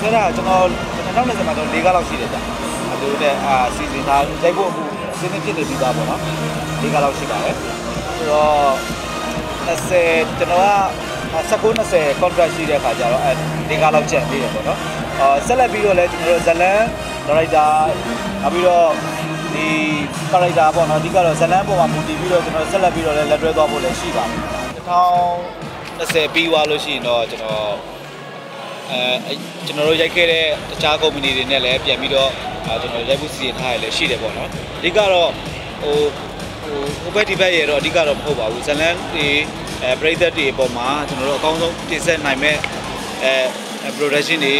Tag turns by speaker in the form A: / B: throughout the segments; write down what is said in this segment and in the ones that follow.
A: ဆွဲတာကျွန်တော်2020မှာတော့၄ကားလောက်ရှိတယ်ကြာအဲ့လိုတဲ့အာစီစဉ်ထားရိုက်ဖို့အခုအစဉ်ဖြစ်နေပြီးသားပေါ့နော်၄ကားလောက်ရှိပါတယ်ဆိုတော့20ကျွန်တော်က19 20 contract ရှိတဲ့ခါကျတော့အဲ၄ကားလောက်ကျန်သေးတယ်ပေါ့နော်အာဆက်လက်ပြီးတော့လည်းကျွန်တော်တို့ဇလန်ဒါရိုက်တာနောက်ပြီးတော့ဒီကာရိုက်တာပေါ့နော်အဓိကတော့ဇလန်ပေါ်မှာမူတည်ပြီးတော့ကျွန်တော်ဆက်လက်ပြီးတော့လည်းလက်တွဲသွားဖို့လည်းရှိပါတယ်2020ပြီးသွားလို့ရှိရင်တော့ကျွန်တော် အဲကျွန်တော်တို့ရိုက်ခဲ့တဲ့တခြားကုမ္ပဏီတွေနဲ့လည်းပြန်ပြီးတော့အဲကျွန်တော်ရိုက်ဖို့စီစဉ်ထားရလည်းရှိတယ်ပေါ့နော်အဓိကတော့ဟိုဟို over debate ရတော့အဓိကတော့မဟုတ်ပါဘူးဇလန်တွေအဲပရိသတ်တွေအပေါ်မှာကျွန်တော်တို့အကောင်းဆုံးတင်ဆက်နိုင်မဲ့အဲ production တွေ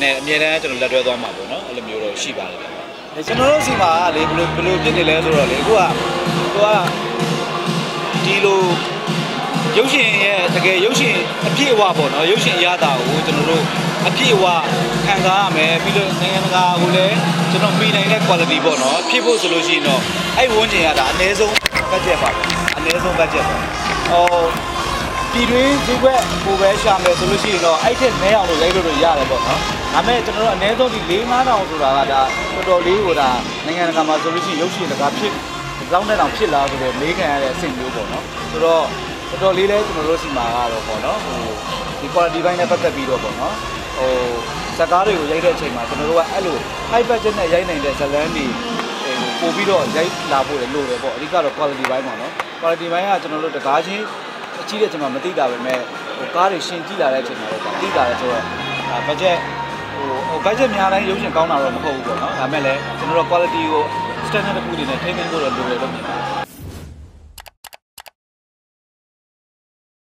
A: နဲ့အများအားကျွန်တော်လက်တွဲသွားမှာပေါ့နော်အဲ့လိုမျိုးတော့ရှိပါတယ်ဗျအဲကျွန်တော်တို့စီမှာလေဘယ်လိုဘယ်လိုဖြစ်နေလဲဆိုတော့လေအခုကသူကဒီလို ရုပ်ရှင်ရဲ့တကယ်ရုပ်ရှင်အပြည့်အဝပေါ့နော်ရုပ်ရှင်ရတာကိုကျွန်တော်တို့အပြည့်အဝခံစားရမယ်ပြီးတော့နိုင်ငံတကာကိုလည်းကျွန်တော်မိနိုင်တဲ့ quality ပေါ့နော်ဖြစ်ဖို့ဆိုလို့ရှိရင်တော့အဲ့ဝန်းကျင်ရတာအနည်းဆုံး budget ပါပဲအနည်းဆုံး budget ပါဟိုပြည်တွင်းဈေးကွက်ကိုပဲရှာမယ်ဆိုလို့ရှိရင်တော့အဲ့ထက်နည်းအောင်လို့ရိုက်လို့ရတယ်ပေါ့နော်ဒါပေမဲ့ကျွန်တော်တို့အနည်းဆုံးဒီ၄-၅တောင်ဆိုတာကဒါတော်တော်လေးဟိုဒါနိုင်ငံတကာမှာဆိုလို့ရှိရင်ရုပ်ရှင်တကာဖြစ်လောက်တဲ့တောင်ဖြစ်လာဆိုတော့မေးခံရတဲ့အဆင့်မျိုးပေါ့နော်ဆိုတော့ တော်တော်လေးလဲကျွန်တော်တို့စီမှာကတော့ပေါ့နော်ဟိုဒီ quality ဘိုင်းနဲ့ပတ်သက်ပြီးတော့ပေါ့နော်ဟိုဇက်ကားတွေကိုရိုက်တဲ့အချိန်မှာကျွန်တော်တို့ကအဲ့လို high budget နဲ့ရိုက်နိုင်တဲ့ဇလန်းတွေဟိုပို့ပြီးတော့ရိုက်လာဖို့လည်းလိုတယ်ပေါ့အဓိကတော့ quality ဘိုင်းပေါ့နော် quality ဘိုင်းကကျွန်တော်တို့တကားချင်းအကြီးတဲ့အချိန်မှာမသိတာပဲမဲ့ဟိုကားတွေရှင်ကြည့်လာတဲ့အချိန်မှာတော့သိတာလေဆိုတော့ budget ဟိုဟို budget များတိုင်းရုပ်ရှင်ကောင်းတာတော့မဟုတ်ဘူးပေါ့နော်ဒါမဲ့လည်းကျွန်တော်တို့ quality ကို standard တစ်ခုအနေနဲ့ထိန်းသိမ်းဖို့တော့လိုတယ်လို့မြင်ပါတယ်